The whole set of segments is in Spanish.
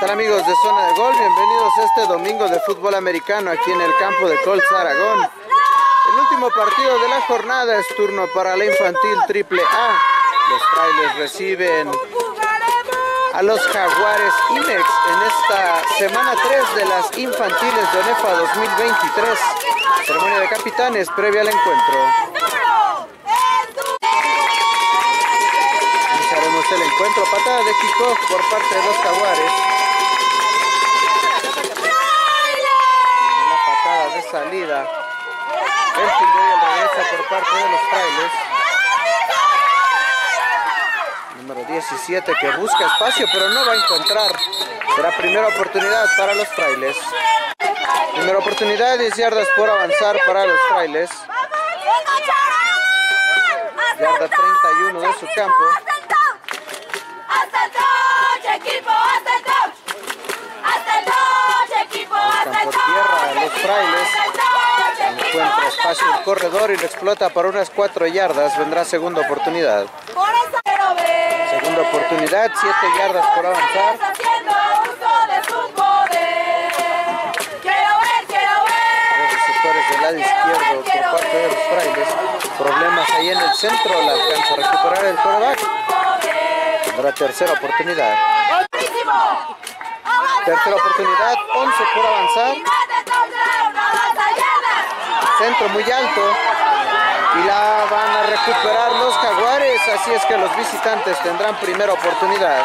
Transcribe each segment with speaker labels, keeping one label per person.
Speaker 1: tal amigos de Zona de Gol? Bienvenidos a este domingo de fútbol americano aquí en el campo de Colts Aragón. El último partido de la jornada es turno para la infantil triple A. Los frailes reciben a los jaguares IMEX en esta semana 3 de las infantiles de ONEFA 2023. Ceremonia de capitanes previa al encuentro. el encuentro. Patada de kickoff por parte de los jaguares. La patada de salida. El el regresa por parte de los frailes. Número 17 que busca espacio pero no va a encontrar. Será primera oportunidad para los frailes. Primera oportunidad, 10 yardas por avanzar para los frailes. Yarda 31 de su campo. por tierra los frailes. Encuentra espacio el corredor y lo explota por unas cuatro yardas. Vendrá segunda oportunidad. Segunda oportunidad, siete yardas por avanzar. Los receptores del lado izquierdo por parte de los frailes. Problemas ahí en el centro. La alcanza a recuperar el coreback. Tendrá tercera oportunidad. Tercera oportunidad, 11 por avanzar. Centro muy alto. Y la van a recuperar los jaguares. Así es que los visitantes tendrán primera oportunidad.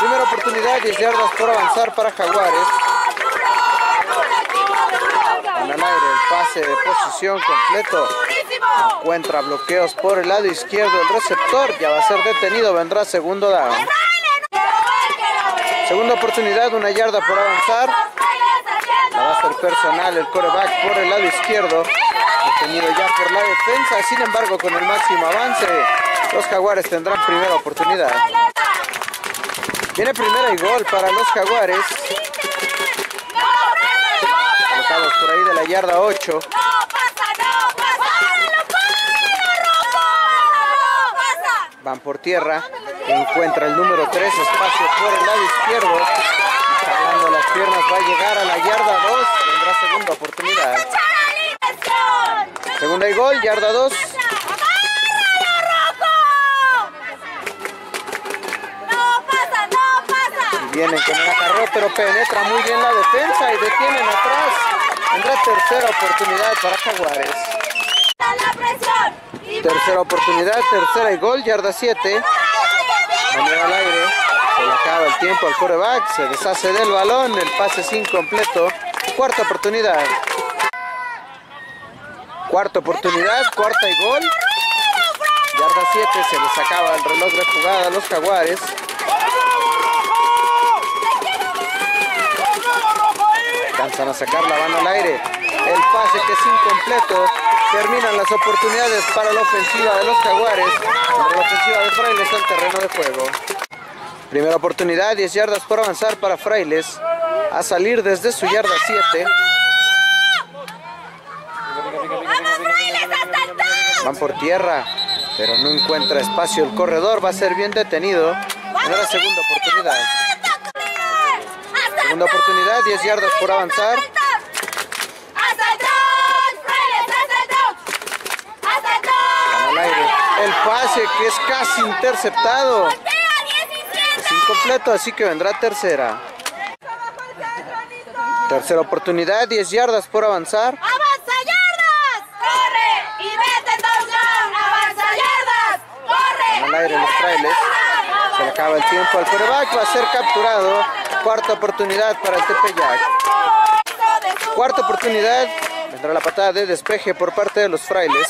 Speaker 1: Primera oportunidad, 10 yardas por avanzar para jaguares. En el aire, el pase de posición completo. Encuentra bloqueos por el lado izquierdo. El receptor ya va a ser detenido. Vendrá segundo down. Segunda oportunidad, una yarda por avanzar. El personal, el coreback por el lado izquierdo. Detenido ya por la defensa. Sin embargo, con el máximo avance, los jaguares tendrán primera oportunidad. Viene primera y gol para los jaguares. Colocados por ahí de la yarda 8. Van por tierra. Encuentra el número 3, espacio por el lado izquierdo. Piernas, va a llegar a la yarda 2. Tendrá segunda oportunidad. Segunda y gol, yarda 2. Y vienen con el acarreo, pero penetra muy bien la defensa y detienen atrás. Tendrá tercera oportunidad para Jaguares. Tercera oportunidad, tercera y gol, yarda 7 al aire. Se le acaba el tiempo al coreback. Se deshace del balón. El pase es incompleto. Cuarta oportunidad. Cuarta oportunidad. Cuarta y gol. Yarda 7. Se les acaba el reloj de jugada a los jaguares. Alcanzan a sacar la mano al aire. El pase que es incompleto. Terminan las oportunidades para la ofensiva de los Jaguares. la ofensiva de Frailes al terreno de juego. Primera oportunidad, 10 yardas por avanzar para Frailes. A salir desde su yarda 7. Van por tierra, pero no encuentra espacio el corredor. Va a ser bien detenido. En la segunda oportunidad. Segunda oportunidad, 10 yardas por avanzar. El pase que es casi interceptado. Incompleto, así que vendrá tercera. Tercera oportunidad, 10 yardas por avanzar.
Speaker 2: ¡Avanza yardas! ¡Corre! ¡Y vete touchdown! ¡Avanza yardas! ¡Corre!
Speaker 1: En el aire los trailers. Se le acaba el tiempo al coreback, va a ser capturado. Cuarta oportunidad para el Tepeyac. Cuarta oportunidad, vendrá la patada de despeje por parte de los frailes.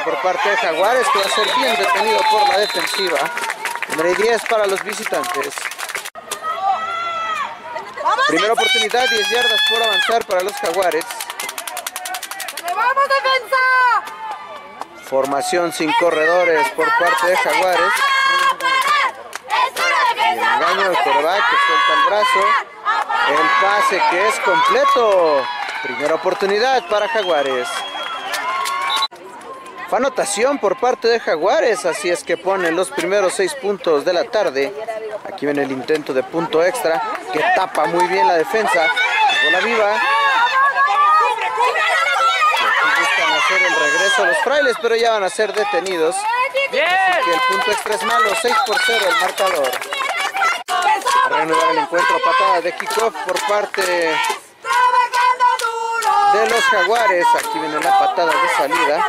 Speaker 1: Por parte de Jaguares que va a ser bien detenido por la defensiva. Número 10 para los visitantes. Primera oportunidad, 10 yardas por avanzar para los Jaguares.
Speaker 2: ¡Vamos defensa!
Speaker 1: Formación sin corredores por parte de Jaguares. el engaño del coreback que suelta el brazo. El pase que es completo. Primera oportunidad para Jaguares. Fue anotación por parte de Jaguares, así es que ponen los primeros seis puntos de la tarde. Aquí viene el intento de punto extra, que tapa muy bien la defensa. Bola viva. Aquí buscan hacer el regreso a los frailes, pero ya van a ser detenidos. Así que el punto extra es malo, 6 por 0 el marcador. A reanudar el encuentro, patada de kickoff por parte de los jaguares. Aquí viene la patada de salida.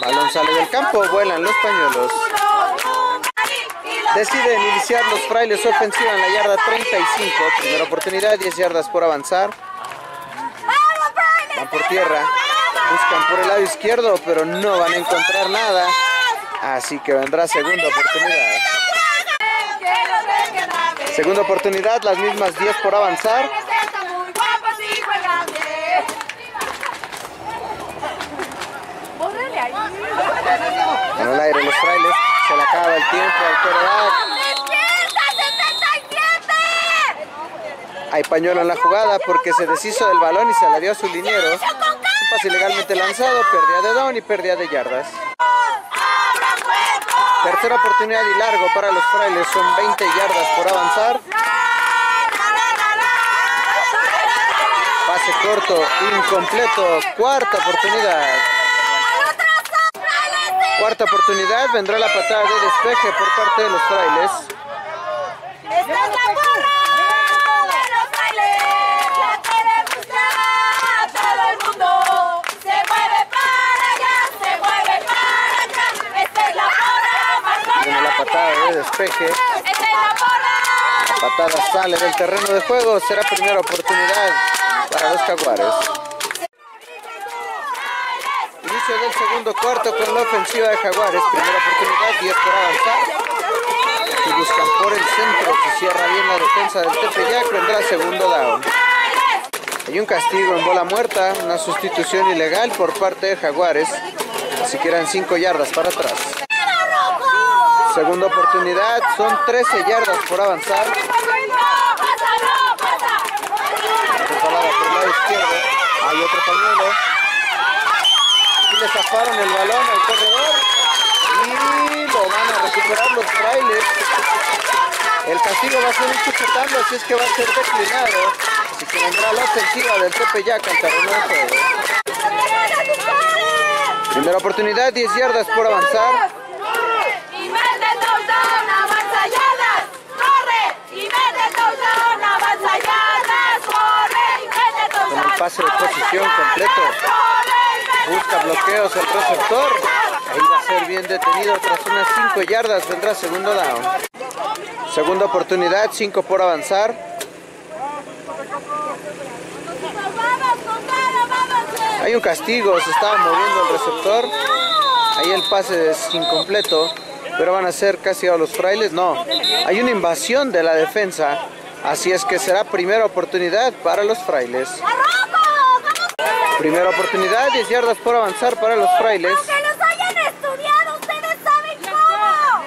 Speaker 1: Balón sale del campo, vuelan los pañuelos. Deciden iniciar los frailes ofensiva en la yarda 35. Primera oportunidad, 10 yardas por avanzar. Van por tierra. Buscan por el lado izquierdo, pero no van a encontrar nada. Así que vendrá segunda oportunidad. Segunda oportunidad, las mismas 10 por avanzar. En el aire los frailes, se le acaba el tiempo al coreback. Hay pañuelo en la jugada porque se deshizo del balón y se la dio a su liniero. Un pase ilegalmente lanzado, pérdida de down y pérdida de yardas. Tercera oportunidad y largo para los frailes, son 20 yardas por avanzar. Pase corto, incompleto, cuarta oportunidad. Cuarta oportunidad, vendrá la patada de despeje por parte de los frailes.
Speaker 2: Esta es la porra de los bailes, la quiere mostrar a todo el mundo. Se mueve para allá, se mueve para acá. Esta es la porra más
Speaker 1: Viene la patada de despeje.
Speaker 2: Esta es la porra.
Speaker 1: La patada sale del terreno de juego. Será primera oportunidad para los jaguares. Inicio del segundo cuarto con la ofensiva de Jaguares. Primera oportunidad, 10 por avanzar. Y buscan por el centro. Si cierra bien la defensa del Tepeyac, vendrá segundo down. Hay un castigo en bola muerta, una sustitución ilegal por parte de Jaguares. Así que eran 5 yardas para atrás. Segunda oportunidad, son 13 yardas por avanzar. Hay otro pañuelo. Le zafaron el balón al corredor. Y lo van a recuperar los frailes. El castigo va a ser un sujetando, así es que va a ser declinado. Así que vendrá la ofensiva del Tepeyac al terreno de. Primera oportunidad, 10 yardas por avanzar.
Speaker 2: Y mete touchdown, avanza yardas. Corre y mete touchdown, yardas. Corre y mete touchdown.
Speaker 1: Con el pase de posición completo. Busca bloqueos el receptor. Ahí va a ser bien detenido tras unas 5 yardas. Vendrá segundo down. Segunda oportunidad, 5 por avanzar. Hay un castigo, se estaba moviendo el receptor. Ahí el pase es incompleto. Pero van a ser casi a los frailes. No, hay una invasión de la defensa. Así es que será primera oportunidad para los frailes. Primera oportunidad, 10 yardas por avanzar para los frailes.
Speaker 2: Que los hayan estudiado, ustedes saben cómo.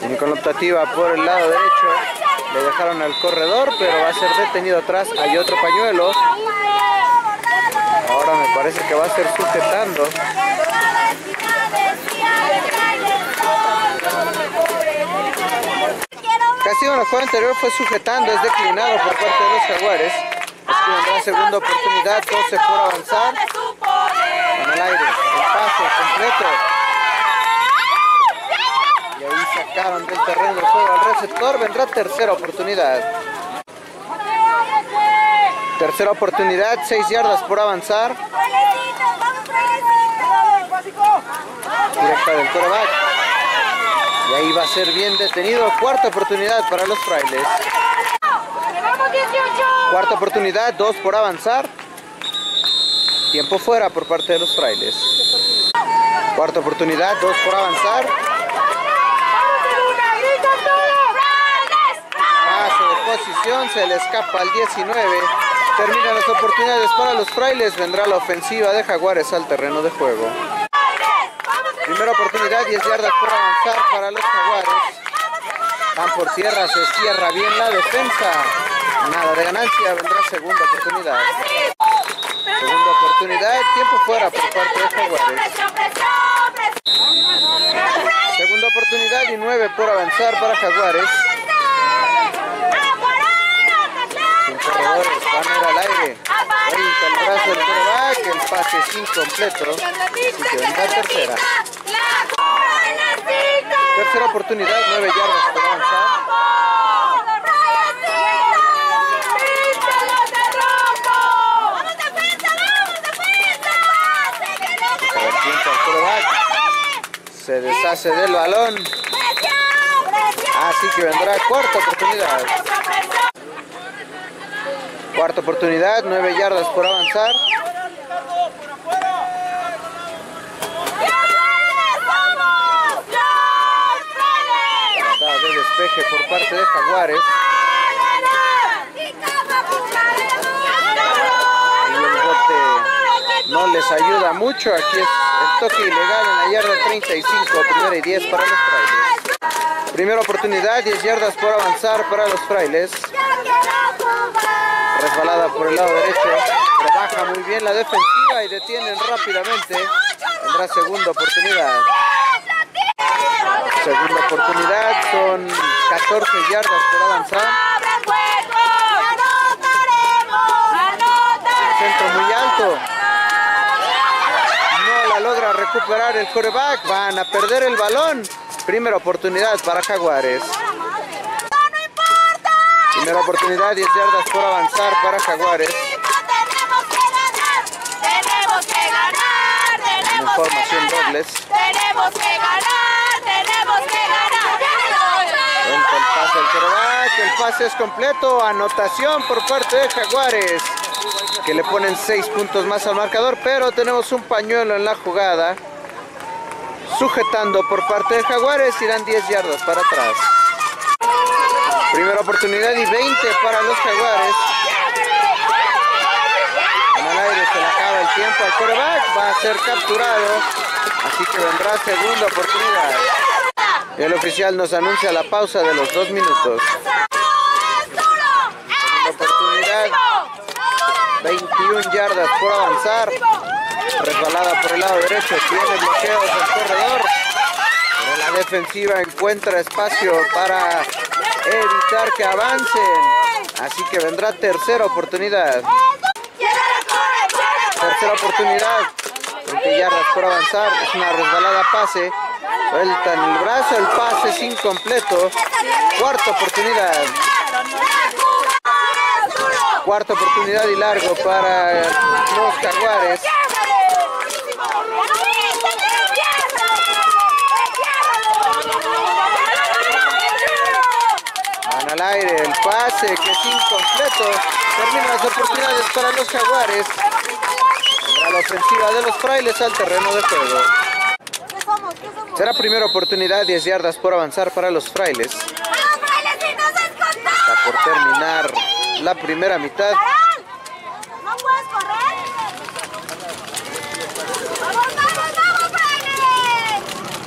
Speaker 1: Viene con la optativa por el lado derecho. Le dejaron al corredor, pero va a ser detenido atrás. Hay otro pañuelo. Ahora me parece que va a ser sujetando. Castigo en la jugada anterior fue sujetando, es declinado por parte de los jaguares. Vendrá segunda oportunidad, 12 por avanzar. En el aire, el pase completo. Y ahí sacaron del terreno de juego al receptor. Vendrá tercera oportunidad. Tercera oportunidad, 6 yardas por avanzar. Directa del coreback. Y ahí va a ser bien detenido. Cuarta oportunidad para los frailes.
Speaker 2: Vamos 18.
Speaker 1: Cuarta oportunidad, 2 por avanzar. Tiempo fuera por parte de los frailes. Cuarta oportunidad, 2 por avanzar. Pase de posición, se le escapa al 19. Terminan las oportunidades para los frailes. Vendrá la ofensiva de Jaguares al terreno de juego. Primera oportunidad, 10 yardas por avanzar para los Jaguares. Van por tierra, se cierra bien la defensa. Nada de ganancia, vendrá segunda oportunidad. Segunda oportunidad, tiempo fuera por parte de Jaguares. Segunda oportunidad y nueve por avanzar para Jaguares. Sin corredores, van a ir al aire. 30 el brazo del coreback, el pase es incompleto. Así que vendrá tercera. Tercera oportunidad, nueve yardas por avanzar. A ver, tiempo al coreback. Se deshace del balón. Así que vendrá cuarta oportunidad. Cuarta oportunidad, nueve yardas por avanzar. De despeje por parte de Jaguares. Y el bote no les ayuda mucho. Aquí es toque ilegal en la yarda 35, primera y 10 para los frailes. Primera oportunidad, 10 yardas por avanzar para los frailes. Resbalada por el lado derecho. Trabaja muy bien la defensiva y detienen rápidamente. Tendrá segunda oportunidad. Segunda oportunidad, son 14 yardas por avanzar. Centro muy alto. Logra recuperar el coreback. Van a perder el balón. Primera oportunidad para Jaguares. Primera oportunidad, 10 yardas por avanzar para Jaguares.
Speaker 2: Tenemos que ganar, tenemos que ganar.
Speaker 1: dobles.
Speaker 2: Tenemos que ganar, tenemos que ganar.
Speaker 1: El pase es completo. Anotación por parte de Jaguares. Que le ponen 6 puntos más al marcador. Pero tenemos un pañuelo en la jugada. Sujetando por parte de Jaguares. Irán 10 yardas para atrás. Primera oportunidad y 20 para los Jaguares. En el aire se le acaba el tiempo al coreback. Va a ser capturado. Así que vendrá segunda oportunidad. El oficial nos anuncia la pausa de los dos minutos. oportunidad. 21 yardas por avanzar. Resbalada por el lado derecho. Tiene bloqueos el corredor. Pero la defensiva encuentra espacio para evitar que avancen. Así que vendrá tercera oportunidad. Tercera oportunidad. 20 yardas por avanzar. Es una resbalada pase. Sueltan el brazo. El pase es incompleto. Cuarta oportunidad. Cuarta oportunidad y largo para los Jaguares. Van al aire el pase que es incompleto. Terminan las oportunidades para los Jaguares. Vendrá la ofensiva de los frailes al terreno de juego. Será primera oportunidad, 10 yardas por avanzar para los frailes. Está por terminar la primera mitad.
Speaker 2: ¿No puedes correr? ¡Vamos, vamos, vamos, Fraile!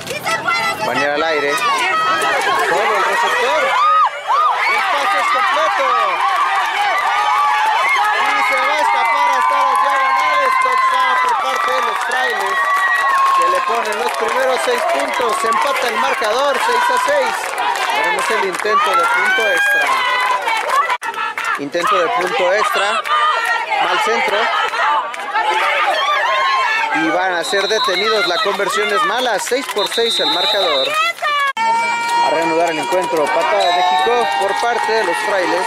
Speaker 2: ¡Sí se puede!
Speaker 1: ir al aire. Todo el receptor. El pase es completo. Y se va a escapar hasta las diagonales. Touchdown por parte de los frailes. Que le ponen los primeros seis puntos. Se empata el marcador 6 a 6. Veremos el intento de punto extra. Intento de punto extra. Mal centro. Y van a ser detenidos. La conversión es mala. 6 por 6 el marcador. A reanudar el encuentro. Patada de kickoff por parte de los frailes.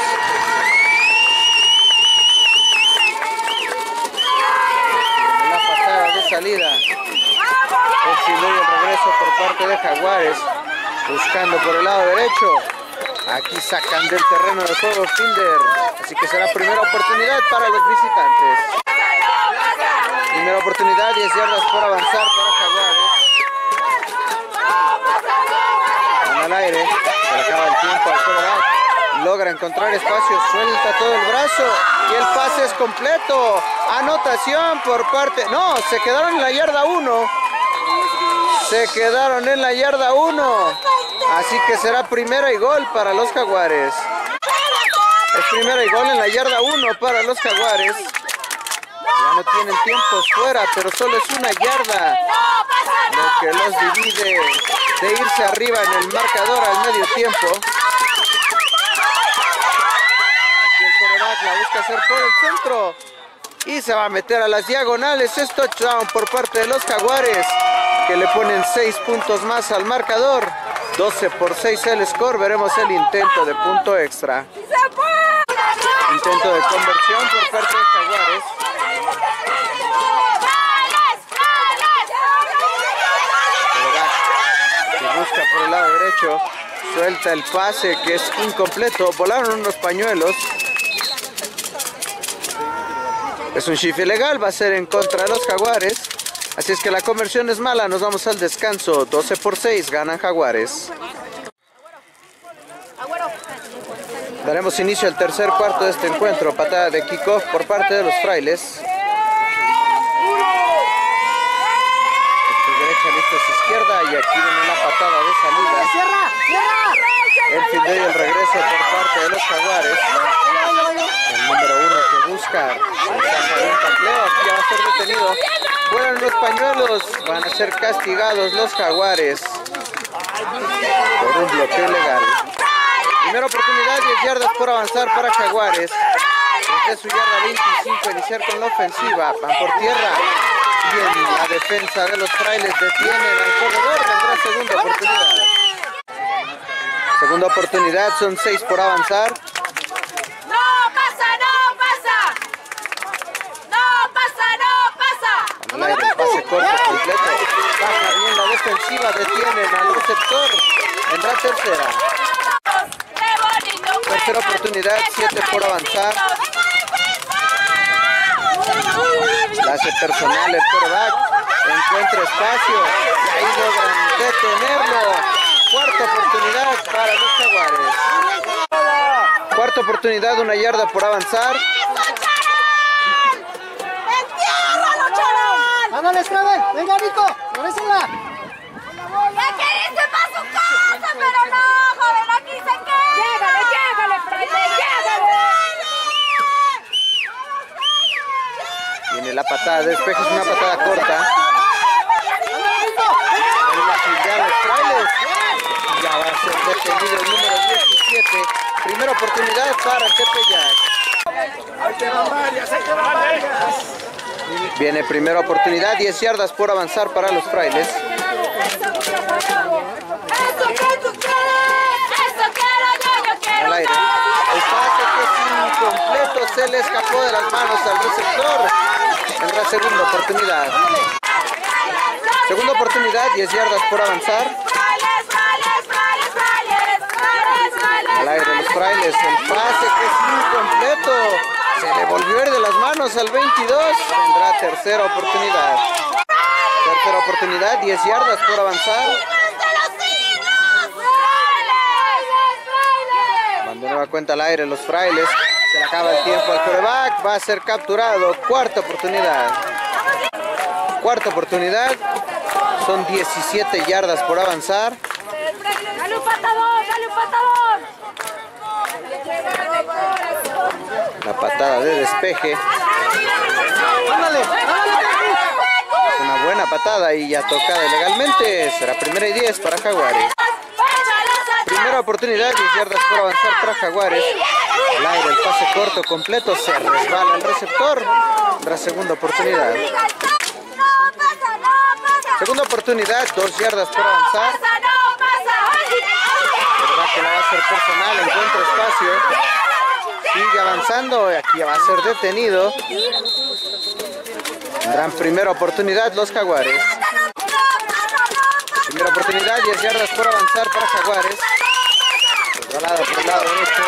Speaker 1: La patada de salida. Y el regreso por parte de Jaguares. Buscando por el lado derecho. Aquí sacan del terreno de juego Finder. Así que será primera oportunidad para los visitantes. Primera oportunidad, 10 yardas por avanzar para Jaguares. Van al aire, se acaba el tiempo al. Logra encontrar espacio, suelta todo el brazo y el pase es completo. Anotación por parte. No, se quedaron en la yarda 1. Se quedaron en la yarda 1. Así que será primera y gol para los Jaguares. Primera y gol en la yarda 1 para los Jaguares. Ya no tienen tiempos fuera, pero solo es una yarda lo que los divide de irse arriba en el marcador al medio tiempo. Aquí el coreback la busca hacer por el centro y se va a meter a las diagonales. Es touchdown por parte de los Jaguares que le ponen 6 puntos más al marcador. 12 por 6 el score. Veremos el intento de punto extra. Intento de conversión por parte de Jaguares. Se busca por el lado derecho. Suelta el pase que es incompleto. Volaron unos pañuelos. Es un shift ilegal, va a ser en contra de los Jaguares. Así es que la conversión es mala, nos vamos al descanso. 12 por 6, ganan Jaguares. Daremos inicio al tercer cuarto de este encuentro. Patada de kickoff por parte de los frailes. Listo es izquierda y aquí viene la patada de salida. El fildeo y el regreso por parte de los jaguares. El número uno que busca un tacleo, aquí va a ser detenido. Vuelan los pañuelos, van a ser castigados los jaguares por un bloqueo ilegal. Primera oportunidad, 10 yardas por avanzar para Jaguares. Desde su yarda 25, iniciar con la ofensiva. Van por tierra. Y en la defensa de los frailes detienen al corredor. Tendrá segunda oportunidad. Segunda oportunidad, son 6 por avanzar.
Speaker 2: ¡No pasa, no pasa! ¡No
Speaker 1: pase corto completo. Baja bien la defensiva, detienen al receptor. Vendrá tercera. Tercera oportunidad, 7 por avanzar. Clase personal, el quarterback encuentra espacio y ahí logran detenerlo. Cuarta oportunidad para los jaguares. Cuarta oportunidad, una yarda por avanzar.
Speaker 3: Ándale, Scrabble, venga Nico, regrésala.
Speaker 2: ¡Ya queriste para su casa, pero no, joven, aquí se queda! ¡Llégale, llégale, Fraile,
Speaker 1: Viene la patada de despeje, es una patada corta. Los. Ya va a ser detenido el número 17. Primera oportunidad para el Tepeyac. Viene primera oportunidad, 10 yardas por avanzar para los frailes.
Speaker 2: ¡Eso que tú quieres! ¡Eso quiero yo, yo quiero
Speaker 1: Al aire. El pase que es incompleto se le escapó de las manos al receptor. Tendrá segunda oportunidad. Segunda oportunidad, 10 yardas por avanzar. Al aire los frailes, el pase que es incompleto. Se le volvió de las manos al 22. Tendrá tercera oportunidad. Tercera oportunidad, 10 yardas por avanzar.
Speaker 2: De
Speaker 1: nueva cuenta al aire los frailes. Se le acaba el tiempo al coreback. Va a ser capturado. Cuarta oportunidad. Cuarta oportunidad. Son 17 yardas por avanzar.
Speaker 2: ¡Dale un patadón, dale un patadón!
Speaker 1: La patada de despeje.
Speaker 3: Ándale,
Speaker 1: Es una buena patada y ya tocada legalmente. Será primera y 10 para Jaguares. Primera oportunidad, 10 yardas por avanzar para Jaguares. Al aire, el pase corto completo. Se resbala el receptor. Tendrá segunda oportunidad. Segunda oportunidad, 2 yardas por avanzar. ¿Verdad que la va a hacer personal? Encuentra espacio. Sigue avanzando. y Aquí va a ser detenido. Tendrán primera oportunidad los Jaguares. Primera oportunidad, 10 yardas por avanzar para Jaguares. Resbalada por el lado derecho.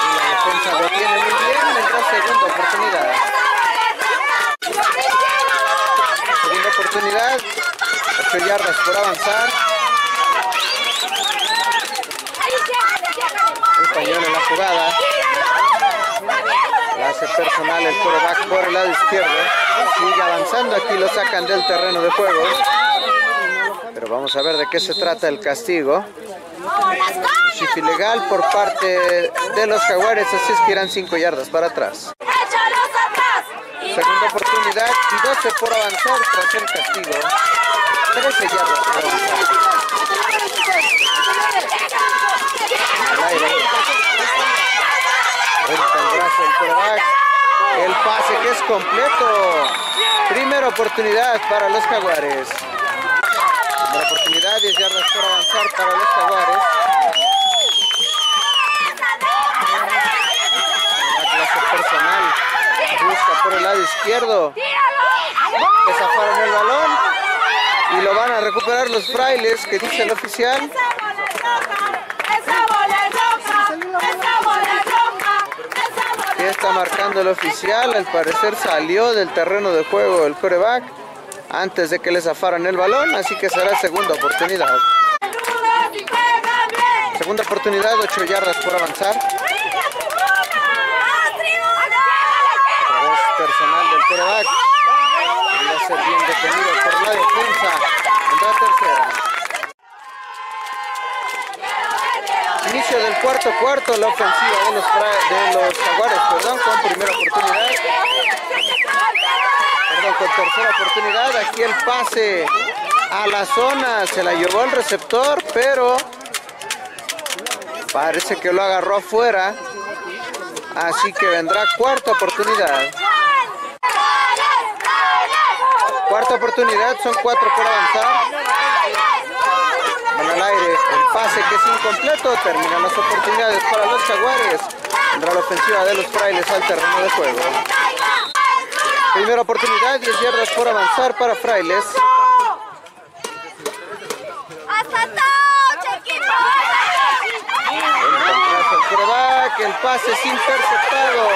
Speaker 1: Y la defensa lo tiene muy bien. Vendrá segunda oportunidad. Segunda oportunidad. 8 yardas por avanzar. Un pañuelo en la jugada. La hace personal el quarterback por el lado izquierdo. Sigue avanzando. Aquí lo sacan del terreno de juego. Pero vamos a ver de qué se trata el castigo. Shift ilegal por parte de los jaguares, así es que irán 5 yardas para atrás. Segunda oportunidad y 12 por avanzar tras el castigo. 13 yardas por avanzar. El brazo del quarterback. El pase que es completo. Primera oportunidad para los jaguares. Primera oportunidad, 10 yardas por avanzar para los jaguares. La clase personal busca por el lado izquierdo. Desafaron el balón y lo van a recuperar los frailes, que dice el oficial. que está marcando el oficial. Al parecer salió del terreno de juego el coreback antes de que le zafaran el balón, así que será segunda oportunidad. Segunda oportunidad, 8 yardas por avanzar.
Speaker 2: ¡A tribuna!
Speaker 1: Otra vez personal del Inicio del cuarto cuarto, la ofensiva de los, de los jaguares, perdón, con primera oportunidad. Perdón, con tercera oportunidad. Aquí el pase a la zona. Se la llevó el receptor, pero parece que lo agarró afuera. Así que vendrá cuarta oportunidad. Cuarta oportunidad, son cuatro por avanzar. Van al aire, el pase que es incompleto. Terminan las oportunidades para los jaguares. Vendrá la ofensiva de los frailes al terreno de juego. Primera oportunidad, 10 yardas por avanzar para frailes. El el pase es interceptado.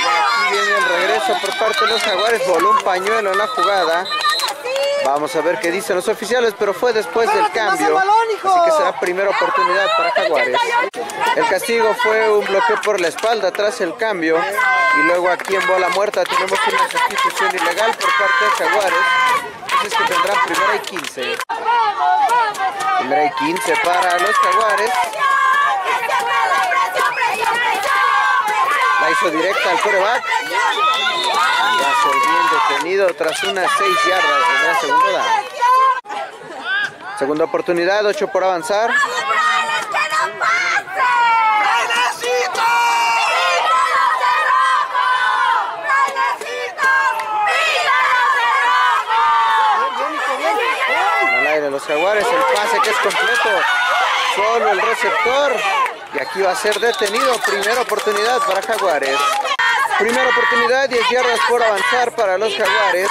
Speaker 1: Y aquí por parte de los jaguares. Voló un pañuelo en la jugada. Vamos a ver qué dicen los oficiales, pero fue después del cambio. Así que será primera oportunidad para Jaguares. El castigo fue un bloqueo por la espalda tras el cambio. Y luego aquí en bola muerta tenemos una sustitución ilegal por parte de Jaguares. Así es que tendrán primera y 15. Primera y 15 para los Jaguares. La hizo directa al coreback. Ser bien detenido tras unas 6 yardas de la segunda. Segunda oportunidad, 8 por avanzar. Los jaguares, el pase que es completo. Solo el receptor. Y aquí va a ser detenido. Primera oportunidad para jaguares. Primera oportunidad, 10 yardas por avanzar para los jaguares.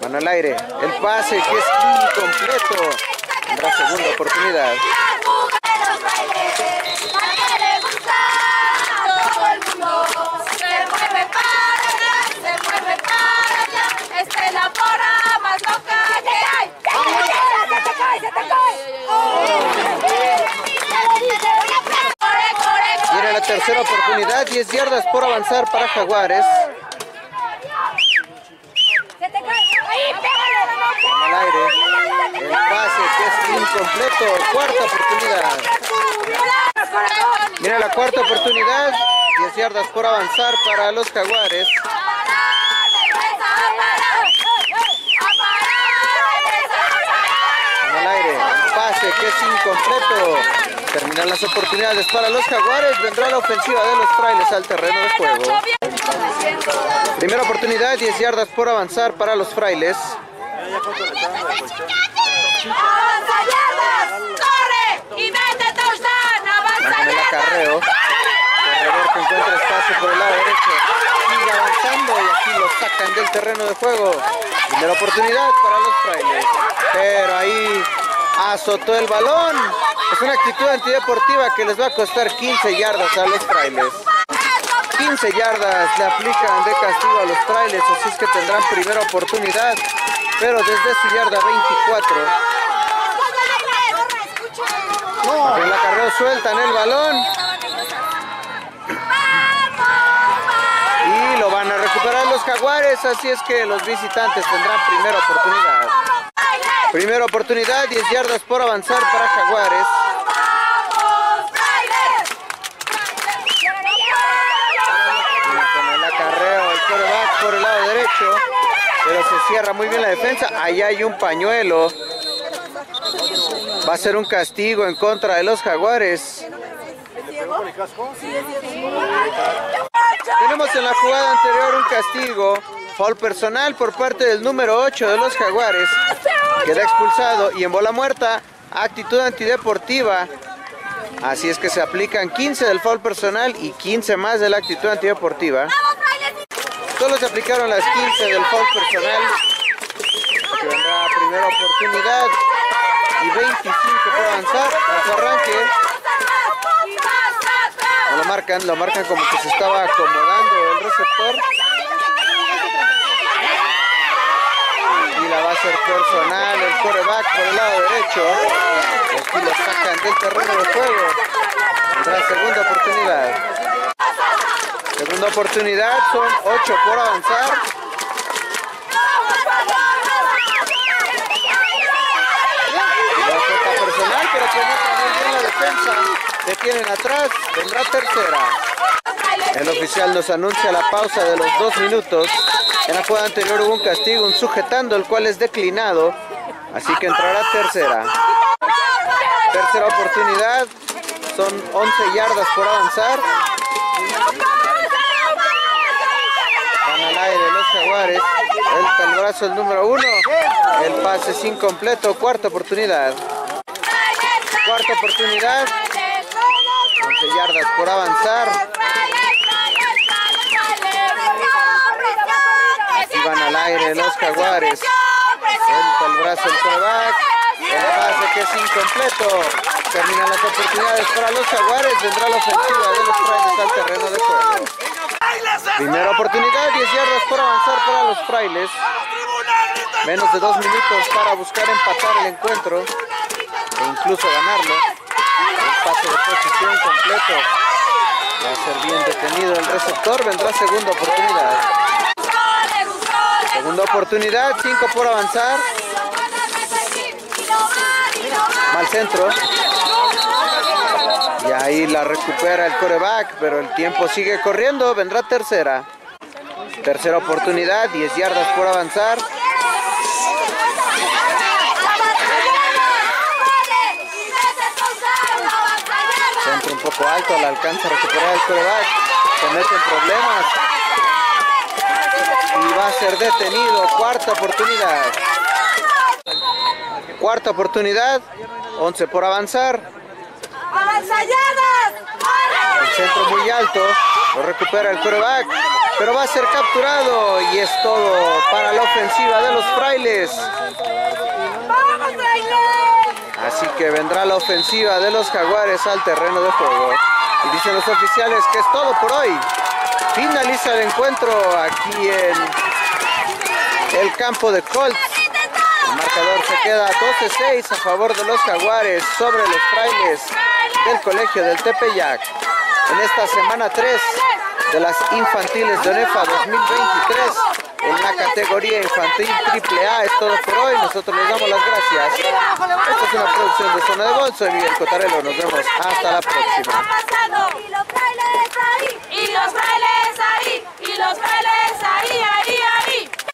Speaker 1: Van al aire. El pase que es incompleto. Tendrá segunda oportunidad.
Speaker 2: Esta es la porra más loca que hay. ¡Se te cae, se te cae! ¡Corre, corre,
Speaker 1: Viene la tercera oportunidad, 10 yardas por avanzar para Jaguares.
Speaker 2: ¡Se te cae! ¡Ahí, pégale!
Speaker 1: Al aire. El pase que es incompleto. Cuarta oportunidad. Mira la cuarta oportunidad. 10 yardas por avanzar para los Jaguares. Al aire. El pase que es incompleto. Las oportunidades para los Jaguares. Vendrá la ofensiva de los frailes al terreno de juego. Primera oportunidad, 10 yardas por avanzar para los frailes.
Speaker 2: ¡Avanza yardas! ¡Corre! ¡Y mete touchdown! ¡Avanza
Speaker 1: el acarreo. Corredor que encuentra espacio por el lado derecho. Sigue avanzando y aquí lo sacan del terreno de juego. Primera oportunidad para los frailes. Pero ahí azotó el balón. Es una actitud antideportiva que les va a costar 15 yardas a los trailers. 15 yardas le aplican de castigo a los trailers, así es que tendrán primera oportunidad, pero desde su yarda 24. No. En la carrera sueltan el balón. Y lo van a recuperar los jaguares, así es que los visitantes tendrán primera oportunidad. Primera oportunidad, 10 yardas por avanzar para jaguares. Con el acarreo, el coreback por el lado derecho, pero se cierra muy bien la defensa. Ahí hay un pañuelo. Va a ser un castigo en contra de los jaguares. Tenemos en la jugada anterior un castigo, foul personal por parte del número 8 de los Jaguares. Queda expulsado y en bola muerta, actitud antideportiva. Así es que se aplican 15 del foul personal y 15 más de la actitud antideportiva. Solo se aplicaron las 15 del foul personal. Que vendrá primera oportunidad y 25 por avanzar al su arranque. No lo marcan, lo marcan como que se estaba acomodando el receptor. La va a ser personal, el coreback por el lado derecho. Aquí lo sacan del terreno de juego. Tendrá segunda oportunidad. Segunda oportunidad, son 8 por avanzar. La personal, pero penetra muy bien la defensa. Detienen atrás, vendrá tercera. El oficial nos anuncia la pausa de los dos minutos. En la jugada anterior hubo un castigo, un sujetando, el cual es declinado. Así que entrará tercera. Tercera oportunidad. Son 11 yardas por avanzar. Van al aire los jaguares. El brazo el número uno. El pase es incompleto. Cuarta oportunidad. Cuarta oportunidad. 11 yardas por avanzar. Aire los jaguares. Suelta el brazo el coreback. El pase que es incompleto. Terminan las oportunidades para los jaguares. Vendrá la ofensiva de los frailes al terreno de juego. Primera oportunidad, 10 yardas por avanzar para los frailes. Menos de dos minutos para buscar empatar el encuentro e incluso ganarlo. El pase de posición completo. Va a ser bien detenido el receptor. Vendrá segunda oportunidad. Segunda oportunidad, 5 por avanzar. Mal centro. Y ahí la recupera el coreback, pero el tiempo sigue corriendo. Vendrá tercera. Tercera oportunidad, 10 yardas por avanzar. Centro un poco alto, la alcanza a recuperar el coreback. Se mete en problemas. Y va a ser detenido. Cuarta oportunidad. Cuarta oportunidad. 11 por avanzar. El centro muy alto. Lo recupera el coreback. Pero va a ser capturado. Y es todo para la ofensiva de los frailes. Así que vendrá la ofensiva de los jaguares al terreno de juego. Y dicen los oficiales que es todo por hoy. Finaliza el encuentro aquí en el campo de Colts. El marcador se queda 12-6 a favor de los jaguares sobre los frailes del colegio del Tepeyac. En esta semana 3 de las infantiles de ONEFA 2023 en la categoría infantil triple A. Es todo por hoy. Nosotros les damos las gracias. Esta es una producción de Zona de Gol. Soy Miguel Cotarelo. Nos vemos hasta la próxima.
Speaker 2: Y los ahí, y los bailes ahí, y los bailes ahí.